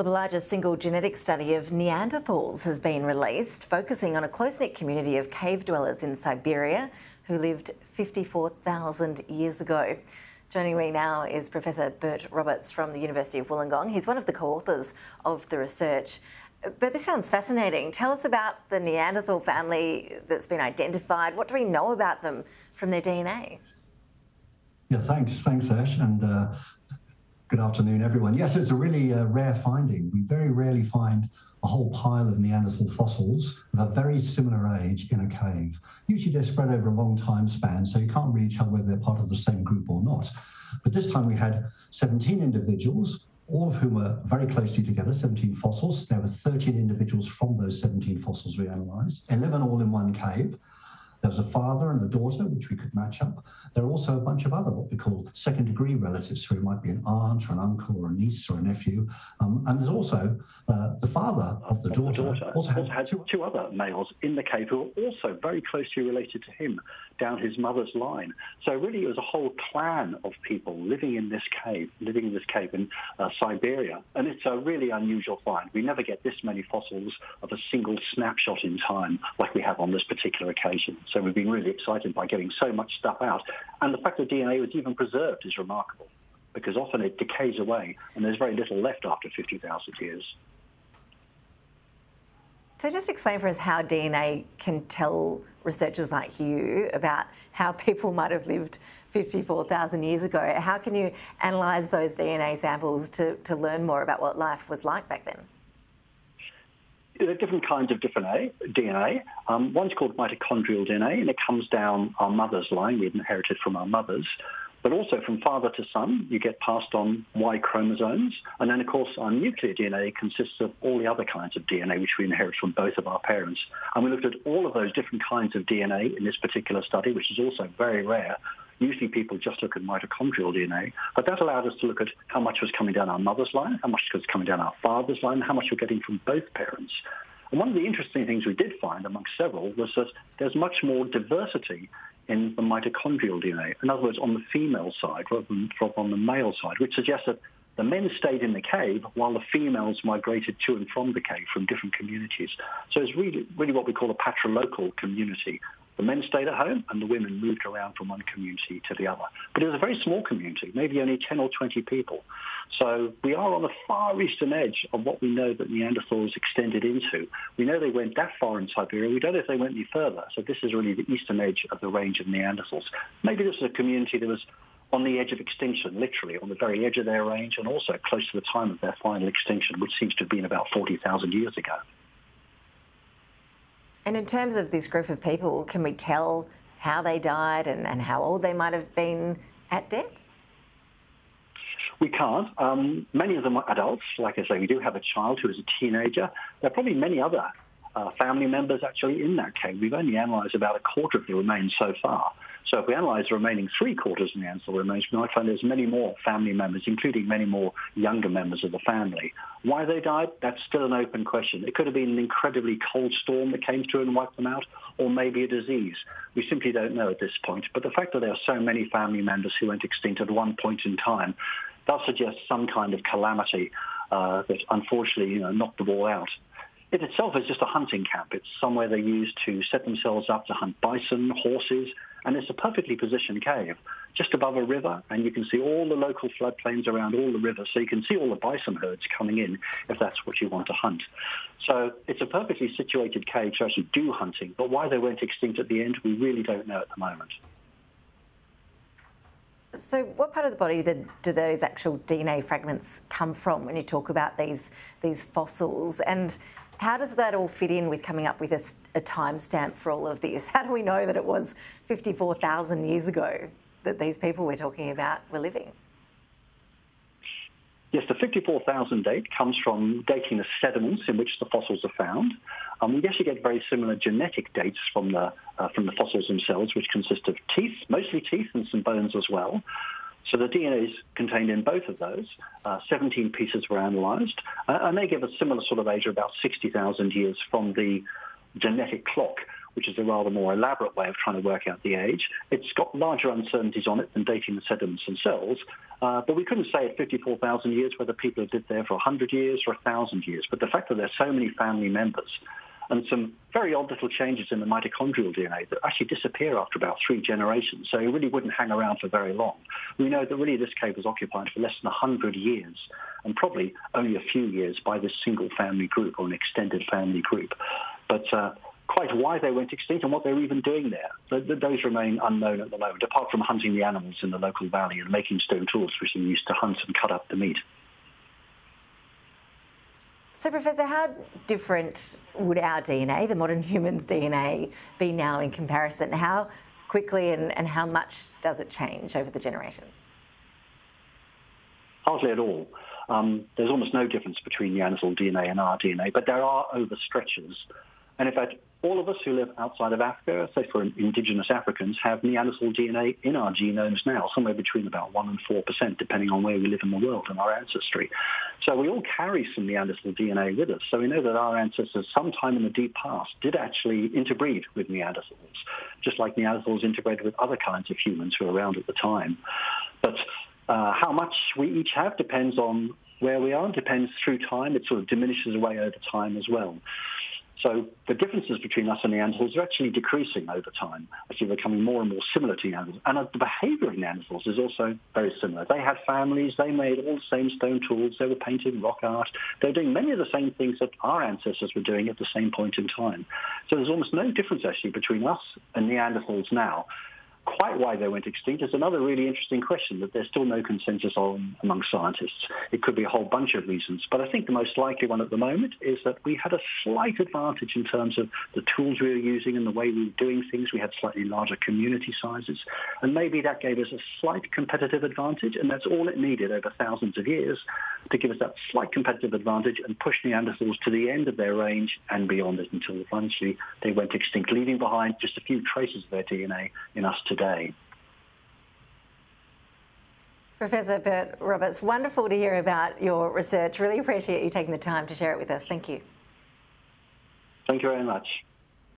Well, the largest single genetic study of Neanderthals has been released, focusing on a close knit community of cave dwellers in Siberia who lived 54,000 years ago. Joining me now is Professor Bert Roberts from the University of Wollongong. He's one of the co authors of the research. But this sounds fascinating. Tell us about the Neanderthal family that's been identified. What do we know about them from their DNA? Yeah, thanks, thanks, Ash, and uh, Good afternoon, everyone. Yes, it's a really uh, rare finding. We very rarely find a whole pile of Neanderthal fossils of a very similar age in a cave. Usually they're spread over a long time span, so you can't really tell whether they're part of the same group or not. But this time we had 17 individuals, all of whom were very closely together, 17 fossils. There were 13 individuals from those 17 fossils we analysed, 11 all in one cave. There was a father and a daughter, which we could match up. There are also a bunch of other what we call second degree relatives, who might be an aunt or an uncle or a niece or a nephew. Um, and there's also uh, the father of the daughter, daughter also, had, also had two, two, other males in the cave who were also very closely related to him down his mother's line. So really it was a whole clan of people living in this cave, living in this cave in uh, Siberia. And it's a really unusual find. We never get this many fossils of a single snapshot in time like we have on this particular occasion. So we've been really excited by getting so much stuff out. And the fact that DNA was even preserved is remarkable because often it decays away and there's very little left after 50,000 years. So just explain for us how DNA can tell researchers like you about how people might have lived 54,000 years ago. How can you analyse those DNA samples to, to learn more about what life was like back then? There are different kinds of different DNA. Um, one's called mitochondrial DNA, and it comes down our mother's line. We've inherited from our mothers. But also from father to son, you get passed on Y chromosomes. And then, of course, our nuclear DNA consists of all the other kinds of DNA which we inherit from both of our parents. And we looked at all of those different kinds of DNA in this particular study, which is also very rare. Usually people just look at mitochondrial DNA, but that allowed us to look at how much was coming down our mother's line, how much was coming down our father's line, how much we're getting from both parents. And one of the interesting things we did find amongst several was that there's much more diversity in the mitochondrial DNA. In other words, on the female side rather than on the male side, which suggests that the men stayed in the cave while the females migrated to and from the cave from different communities. So it's really, really what we call a patrilocal community, the men stayed at home and the women moved around from one community to the other. But it was a very small community, maybe only 10 or 20 people. So we are on the far eastern edge of what we know that Neanderthals extended into. We know they went that far in Siberia. We don't know if they went any further. So this is really the eastern edge of the range of Neanderthals. Maybe this was a community that was on the edge of extinction, literally on the very edge of their range and also close to the time of their final extinction, which seems to have been about 40,000 years ago. And in terms of this group of people, can we tell how they died and, and how old they might have been at death? We can't. Um, many of them are adults. Like I say, we do have a child who is a teenager. There are probably many other uh, family members actually in that cave. We've only analysed about a quarter of the remains so far. So if we analyse the remaining three quarters of the Neanderthal remains, we might find there's many more family members, including many more younger members of the family. Why they died, that's still an open question. It could have been an incredibly cold storm that came through and wiped them out, or maybe a disease. We simply don't know at this point. But the fact that there are so many family members who went extinct at one point in time does suggest some kind of calamity uh, that unfortunately you know, knocked the ball out. It itself is just a hunting camp. It's somewhere they use to set themselves up to hunt bison, horses, and it's a perfectly positioned cave just above a river, and you can see all the local floodplains around all the rivers, so you can see all the bison herds coming in if that's what you want to hunt. So it's a perfectly situated cave to actually do hunting, but why they went extinct at the end, we really don't know at the moment. So, what part of the body do those actual DNA fragments come from when you talk about these these fossils? And how does that all fit in with coming up with a, a timestamp for all of this? How do we know that it was 54,000 years ago that these people we're talking about were living? Yes, the 54,000 date comes from dating the sediments in which the fossils are found. Um, we actually get very similar genetic dates from the, uh, from the fossils themselves, which consist of teeth, mostly teeth and some bones as well. So the DNA is contained in both of those. Uh, 17 pieces were analysed, uh, and they give a similar sort of age of about 60,000 years from the genetic clock, which is a rather more elaborate way of trying to work out the age. It's got larger uncertainties on it than dating the sediments themselves. Uh, but we couldn't say at 54,000 years whether people have lived there for 100 years or 1,000 years. But the fact that there's so many family members and some very odd little changes in the mitochondrial DNA that actually disappear after about three generations. So it really wouldn't hang around for very long. We know that really this cave was occupied for less than 100 years and probably only a few years by this single family group or an extended family group. But uh, quite why they went extinct and what they were even doing there. Those remain unknown at the moment, apart from hunting the animals in the local valley and making stone tools which they used to hunt and cut up the meat. So, Professor, how different would our DNA, the modern human's DNA, be now in comparison? How quickly and, and how much does it change over the generations? Hardly at all. Um, there's almost no difference between the Neanderthal DNA and our DNA, but there are overstretches. And in fact, all of us who live outside of Africa, say for indigenous Africans, have Neanderthal DNA in our genomes now, somewhere between about 1% and 4%, depending on where we live in the world and our ancestry. So we all carry some Neanderthal DNA with us. So we know that our ancestors, sometime in the deep past, did actually interbreed with Neanderthals, just like Neanderthals interbred with other kinds of humans who were around at the time. But uh, how much we each have depends on where we are, depends through time. It sort of diminishes away over time as well. So the differences between us and Neanderthals are actually decreasing over time, actually becoming more and more similar to Neanderthals. And the behavior of Neanderthals is also very similar. They had families, they made all the same stone tools, they were painting rock art, they were doing many of the same things that our ancestors were doing at the same point in time. So there's almost no difference actually between us and Neanderthals now quite why they went extinct is another really interesting question that there's still no consensus on among scientists. It could be a whole bunch of reasons, but I think the most likely one at the moment is that we had a slight advantage in terms of the tools we were using and the way we were doing things. We had slightly larger community sizes, and maybe that gave us a slight competitive advantage, and that's all it needed over thousands of years to give us that slight competitive advantage and push Neanderthals to the end of their range and beyond it until eventually they went extinct, leaving behind just a few traces of their DNA in us today. Professor Bert Roberts, wonderful to hear about your research. Really appreciate you taking the time to share it with us. Thank you. Thank you very much.